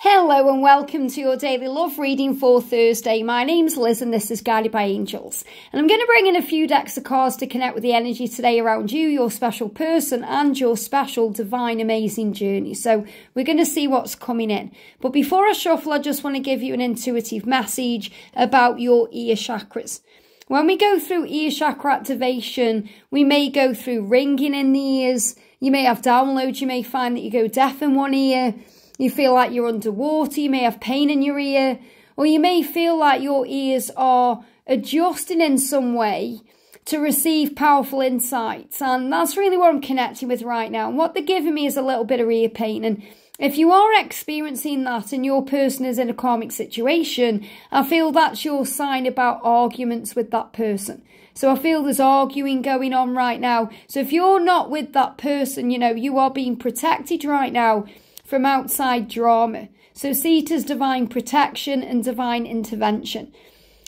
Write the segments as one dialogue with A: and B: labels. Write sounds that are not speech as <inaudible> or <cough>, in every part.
A: Hello and welcome to your daily love reading for Thursday. My name's Liz and this is Guided by Angels. And I'm going to bring in a few decks of cards to connect with the energy today around you, your special person, and your special, divine, amazing journey. So we're going to see what's coming in. But before I shuffle, I just want to give you an intuitive message about your ear chakras. When we go through ear chakra activation, we may go through ringing in the ears. You may have downloads. You may find that you go deaf in one ear you feel like you're underwater, you may have pain in your ear, or you may feel like your ears are adjusting in some way to receive powerful insights. And that's really what I'm connecting with right now. And what they're giving me is a little bit of ear pain. And if you are experiencing that and your person is in a karmic situation, I feel that's your sign about arguments with that person. So I feel there's arguing going on right now. So if you're not with that person, you know, you are being protected right now from outside drama. So see it as divine protection and divine intervention.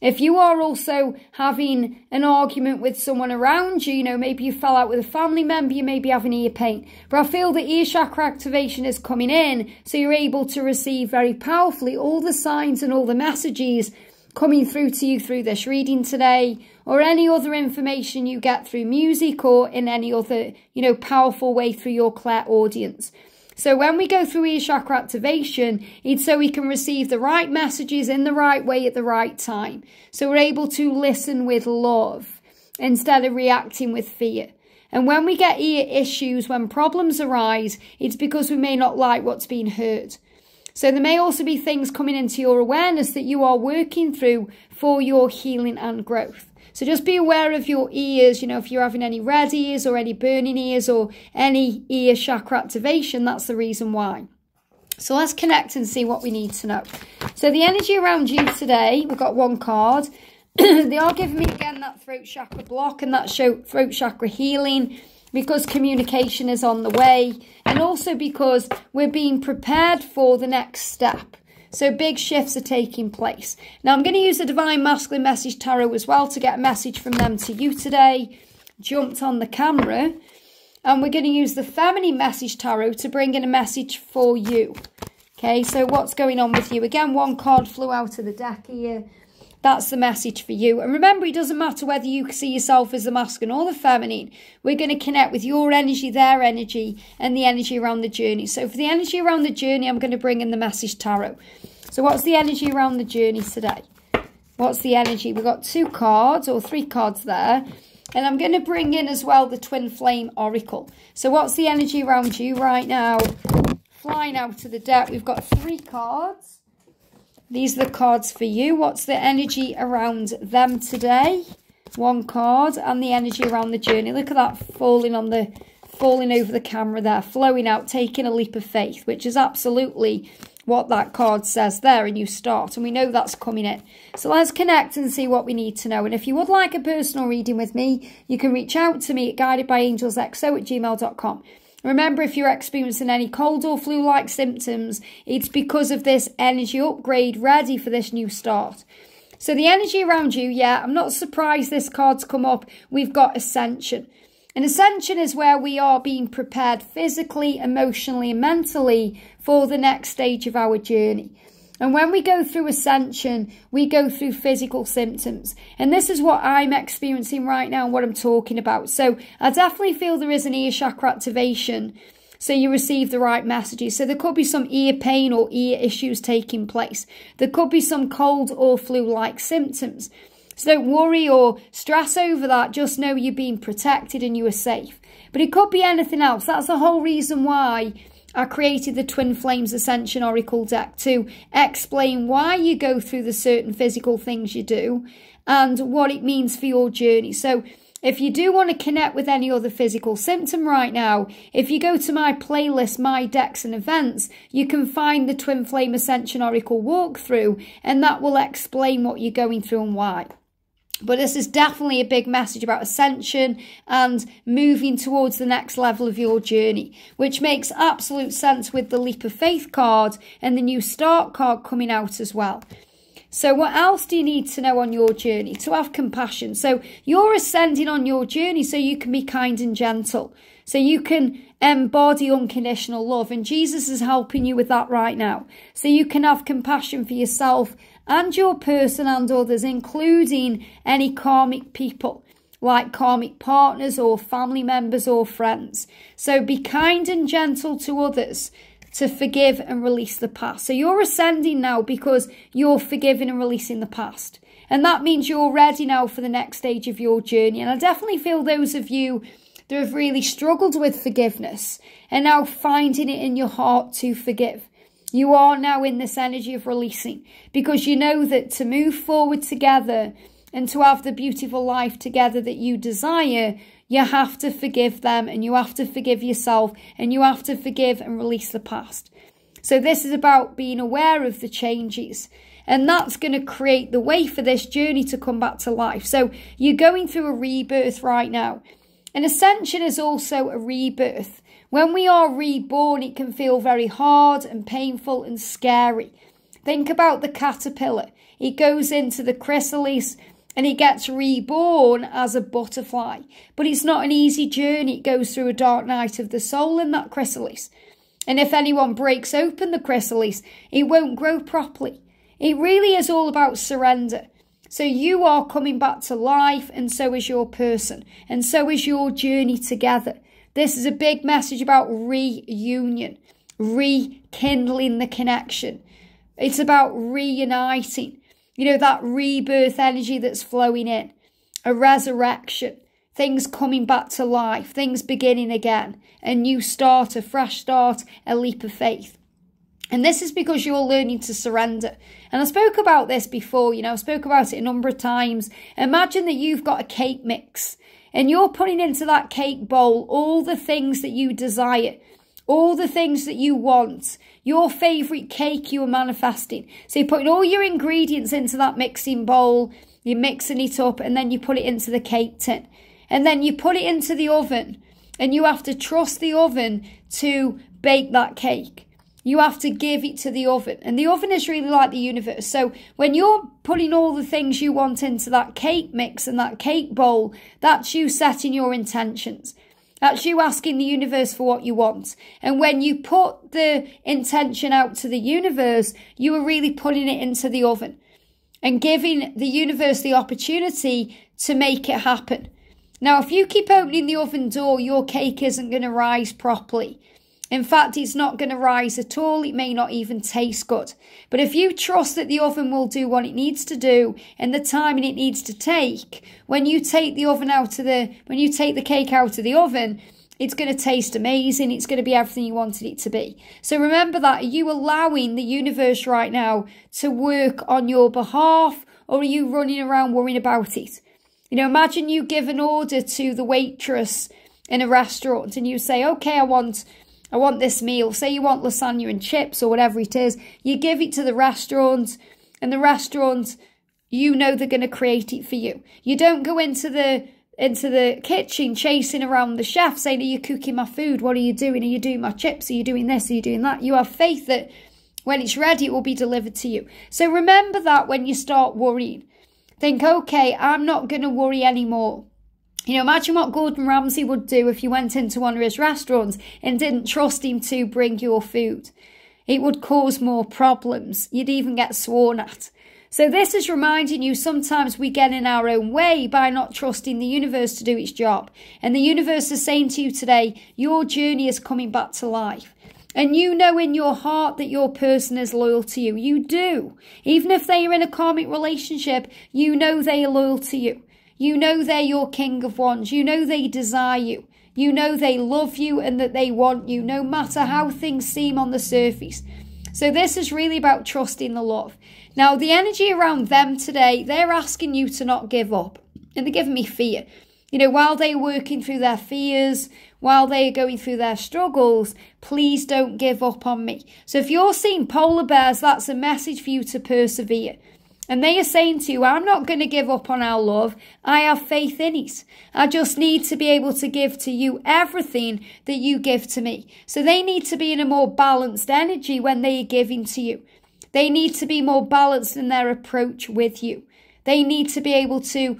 A: If you are also having an argument with someone around you, you know, maybe you fell out with a family member, you may be having ear pain. But I feel the ear chakra activation is coming in, so you're able to receive very powerfully all the signs and all the messages coming through to you through this reading today or any other information you get through music or in any other, you know, powerful way through your clairaudience. So when we go through ear chakra activation, it's so we can receive the right messages in the right way at the right time. So we're able to listen with love instead of reacting with fear. And when we get ear issues, when problems arise, it's because we may not like what's being heard. So there may also be things coming into your awareness that you are working through for your healing and growth. So just be aware of your ears. You know, if you're having any red ears or any burning ears or any ear chakra activation, that's the reason why. So let's connect and see what we need to know. So the energy around you today, we've got one card. <clears throat> they are giving me again that throat chakra block and that throat chakra healing because communication is on the way and also because we're being prepared for the next step. So big shifts are taking place. Now I'm going to use the Divine Masculine Message Tarot as well to get a message from them to you today. Jumped on the camera. And we're going to use the Feminine Message Tarot to bring in a message for you. Okay, so what's going on with you? Again, one card flew out of the deck here. That's the message for you. And remember, it doesn't matter whether you see yourself as the masculine or the feminine. We're going to connect with your energy, their energy, and the energy around the journey. So for the energy around the journey, I'm going to bring in the message tarot. So what's the energy around the journey today? What's the energy? We've got two cards or three cards there. And I'm going to bring in as well the Twin Flame Oracle. So what's the energy around you right now? Flying out of the deck, we've got three cards. These are the cards for you. What's the energy around them today? One card and the energy around the journey. Look at that falling on the falling over the camera there, flowing out, taking a leap of faith, which is absolutely what that card says there and you start and we know that's coming in so let's connect and see what we need to know and if you would like a personal reading with me you can reach out to me at guidedbyangelsxo at gmail.com remember if you're experiencing any cold or flu like symptoms it's because of this energy upgrade ready for this new start. So the energy around you yeah i'm not surprised this card's come up. We've got ascension. And ascension is where we are being prepared physically, emotionally, and mentally for the next stage of our journey. And when we go through ascension, we go through physical symptoms. And this is what I'm experiencing right now and what I'm talking about. So I definitely feel there is an ear chakra activation. So you receive the right messages. So there could be some ear pain or ear issues taking place. There could be some cold or flu-like symptoms. So don't worry or stress over that. Just know you're being protected and you are safe. But it could be anything else. That's the whole reason why I created the Twin Flames Ascension Oracle deck to explain why you go through the certain physical things you do and what it means for your journey. So if you do want to connect with any other physical symptom right now, if you go to my playlist, My Decks and Events, you can find the Twin Flame Ascension Oracle walkthrough and that will explain what you're going through and why. But this is definitely a big message about ascension and moving towards the next level of your journey, which makes absolute sense with the Leap of Faith card and the New Start card coming out as well. So what else do you need to know on your journey? To have compassion. So you're ascending on your journey so you can be kind and gentle. So you can embody unconditional love. And Jesus is helping you with that right now. So you can have compassion for yourself and your person and others, including any karmic people like karmic partners or family members or friends. So be kind and gentle to others to forgive and release the past. So you're ascending now because you're forgiving and releasing the past. And that means you're ready now for the next stage of your journey. And I definitely feel those of you that have really struggled with forgiveness are now finding it in your heart to forgive. You are now in this energy of releasing because you know that to move forward together and to have the beautiful life together that you desire, you have to forgive them and you have to forgive yourself and you have to forgive and release the past. So this is about being aware of the changes and that's going to create the way for this journey to come back to life. So you're going through a rebirth right now. An ascension is also a rebirth. When we are reborn, it can feel very hard and painful and scary. Think about the caterpillar. It goes into the chrysalis and it gets reborn as a butterfly. But it's not an easy journey. It goes through a dark night of the soul in that chrysalis. And if anyone breaks open the chrysalis, it won't grow properly. It really is all about surrender. So you are coming back to life, and so is your person, and so is your journey together. This is a big message about reunion, rekindling the connection. It's about reuniting, you know, that rebirth energy that's flowing in, a resurrection, things coming back to life, things beginning again, a new start, a fresh start, a leap of faith. And this is because you're learning to surrender. And I spoke about this before, you know, I spoke about it a number of times. Imagine that you've got a cake mix and you're putting into that cake bowl all the things that you desire, all the things that you want, your favourite cake you are manifesting. So you're putting all your ingredients into that mixing bowl, you're mixing it up, and then you put it into the cake tin. And then you put it into the oven, and you have to trust the oven to bake that cake. You have to give it to the oven. And the oven is really like the universe. So when you're putting all the things you want into that cake mix and that cake bowl, that's you setting your intentions. That's you asking the universe for what you want. And when you put the intention out to the universe, you are really putting it into the oven and giving the universe the opportunity to make it happen. Now, if you keep opening the oven door, your cake isn't going to rise properly. In fact, it's not going to rise at all. It may not even taste good. But if you trust that the oven will do what it needs to do and the timing it needs to take, when you take the oven out of the, when you take the cake out of the oven, it's going to taste amazing. It's going to be everything you wanted it to be. So remember that. Are you allowing the universe right now to work on your behalf or are you running around worrying about it? You know, imagine you give an order to the waitress in a restaurant and you say, okay, I want I want this meal. Say you want lasagna and chips or whatever it is. You give it to the restaurant, and the restaurant, you know they're going to create it for you. You don't go into the into the kitchen chasing around the chef saying, Are you cooking my food? What are you doing? Are you doing my chips? Are you doing this? Are you doing that? You have faith that when it's ready, it will be delivered to you. So remember that when you start worrying. Think, okay, I'm not going to worry anymore. You know, imagine what Gordon Ramsay would do if you went into one of his restaurants and didn't trust him to bring your food. It would cause more problems. You'd even get sworn at. So this is reminding you sometimes we get in our own way by not trusting the universe to do its job. And the universe is saying to you today, your journey is coming back to life. And you know in your heart that your person is loyal to you. You do. Even if they are in a karmic relationship, you know they are loyal to you. You know they're your king of wands. You know they desire you. You know they love you and that they want you, no matter how things seem on the surface. So, this is really about trusting the love. Now, the energy around them today, they're asking you to not give up. And they're giving me fear. You know, while they're working through their fears, while they're going through their struggles, please don't give up on me. So, if you're seeing polar bears, that's a message for you to persevere. And they are saying to you, I'm not going to give up on our love. I have faith in it. I just need to be able to give to you everything that you give to me. So they need to be in a more balanced energy when they are giving to you. They need to be more balanced in their approach with you. They need to be able to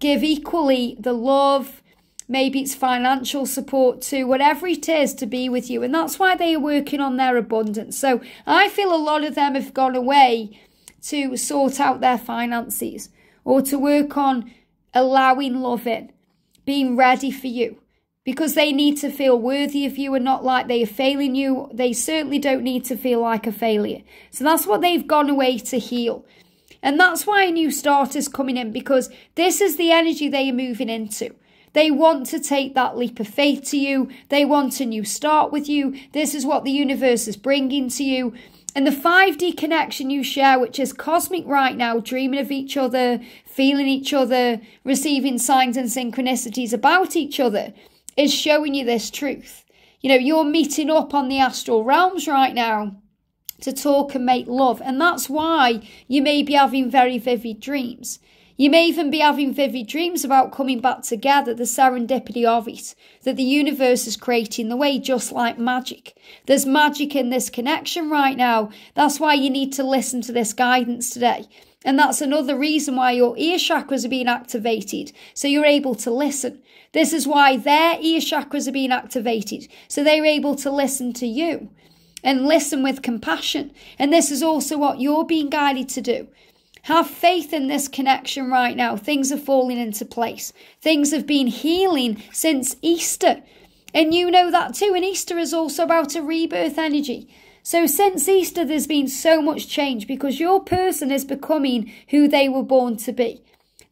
A: give equally the love, Maybe it's financial support too, whatever it is to be with you. And that's why they are working on their abundance. So I feel a lot of them have gone away to sort out their finances or to work on allowing love in, being ready for you because they need to feel worthy of you and not like they are failing you. They certainly don't need to feel like a failure. So that's what they've gone away to heal. And that's why a new start is coming in because this is the energy they are moving into. They want to take that leap of faith to you. They want a new start with you. This is what the universe is bringing to you. And the 5D connection you share, which is cosmic right now, dreaming of each other, feeling each other, receiving signs and synchronicities about each other, is showing you this truth. You know, you're meeting up on the astral realms right now to talk and make love. And that's why you may be having very vivid dreams. You may even be having vivid dreams about coming back together, the serendipity of it, that the universe is creating the way just like magic. There's magic in this connection right now. That's why you need to listen to this guidance today. And that's another reason why your ear chakras are being activated, so you're able to listen. This is why their ear chakras are being activated, so they're able to listen to you and listen with compassion. And this is also what you're being guided to do. Have faith in this connection right now. Things are falling into place. Things have been healing since Easter. And you know that too. And Easter is also about a rebirth energy. So since Easter, there's been so much change because your person is becoming who they were born to be.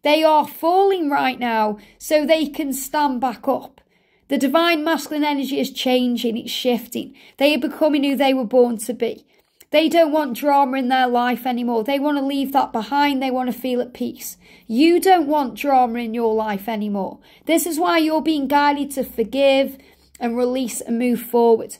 A: They are falling right now so they can stand back up. The divine masculine energy is changing, it's shifting. They are becoming who they were born to be. They don't want drama in their life anymore. They want to leave that behind. They want to feel at peace. You don't want drama in your life anymore. This is why you're being guided to forgive and release and move forward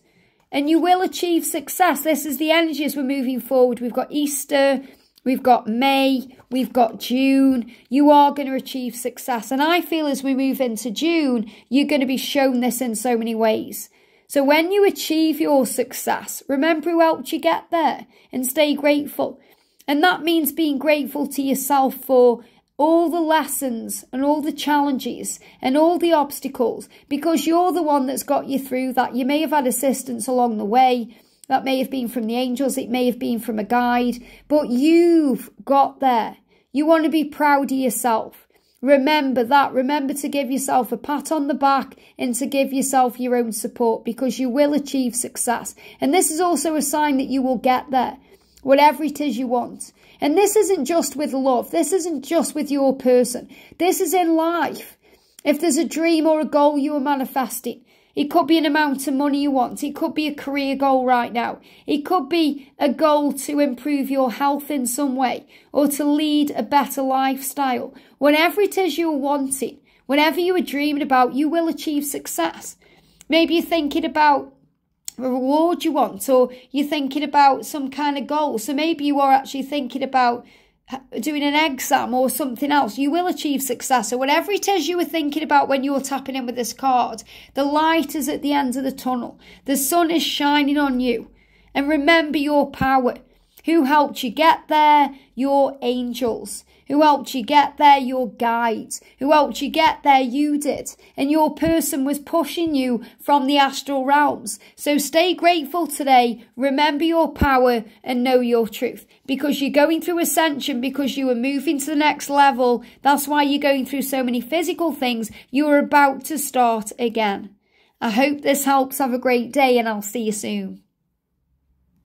A: and you will achieve success. This is the energy as we're moving forward. We've got Easter, we've got May, we've got June. You are going to achieve success. And I feel as we move into June, you're going to be shown this in so many ways. So when you achieve your success, remember who helped you get there and stay grateful. And that means being grateful to yourself for all the lessons and all the challenges and all the obstacles because you're the one that's got you through that. You may have had assistance along the way. That may have been from the angels. It may have been from a guide, but you've got there. You want to be proud of yourself. Remember that. Remember to give yourself a pat on the back and to give yourself your own support because you will achieve success. And this is also a sign that you will get there, whatever it is you want. And this isn't just with love. This isn't just with your person. This is in life. If there's a dream or a goal you are manifesting, it could be an amount of money you want. It could be a career goal right now. It could be a goal to improve your health in some way or to lead a better lifestyle. Whatever it is you're wanting, whatever you are dreaming about, you will achieve success. Maybe you're thinking about a reward you want or you're thinking about some kind of goal. So maybe you are actually thinking about doing an exam or something else, you will achieve success. Or whatever it is you were thinking about when you were tapping in with this card, the light is at the end of the tunnel. The sun is shining on you. And remember your power. Who helped you get there? Your angels. Who helped you get there? Your guides. Who helped you get there? You did. And your person was pushing you from the astral realms. So stay grateful today. Remember your power and know your truth. Because you're going through ascension, because you are moving to the next level. That's why you're going through so many physical things. You are about to start again. I hope this helps. Have a great day and I'll see you soon.